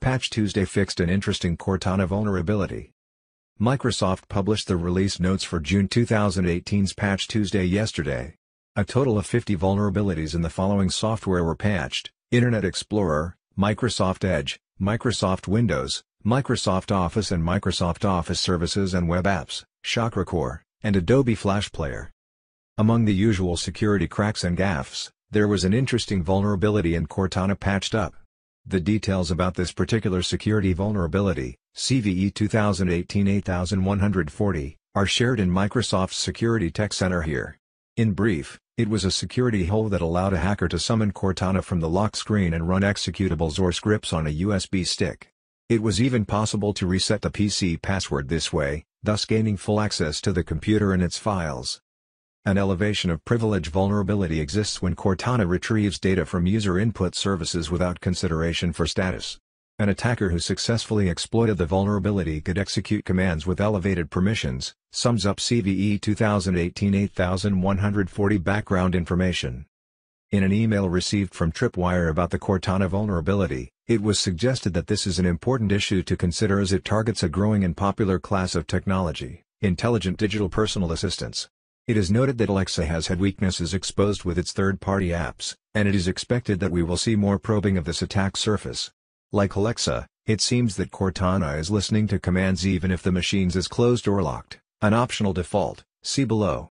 Patch Tuesday fixed an interesting Cortana vulnerability. Microsoft published the release notes for June 2018's Patch Tuesday yesterday. A total of 50 vulnerabilities in the following software were patched, Internet Explorer, Microsoft Edge, Microsoft Windows, Microsoft Office and Microsoft Office Services and Web Apps, Chakra Core, and Adobe Flash Player. Among the usual security cracks and gaffes, there was an interesting vulnerability in Cortana patched up. The details about this particular security vulnerability, CVE 2018-8140, are shared in Microsoft's Security Tech Center here. In brief, it was a security hole that allowed a hacker to summon Cortana from the lock screen and run executables or scripts on a USB stick. It was even possible to reset the PC password this way, thus gaining full access to the computer and its files. An elevation of privilege vulnerability exists when Cortana retrieves data from user input services without consideration for status. An attacker who successfully exploited the vulnerability could execute commands with elevated permissions, sums up CVE 2018-8140 background information. In an email received from Tripwire about the Cortana vulnerability, it was suggested that this is an important issue to consider as it targets a growing and popular class of technology, intelligent digital personal assistants. It is noted that Alexa has had weaknesses exposed with its third-party apps, and it is expected that we will see more probing of this attack surface. Like Alexa, it seems that Cortana is listening to commands even if the machines is closed or locked, an optional default, see below.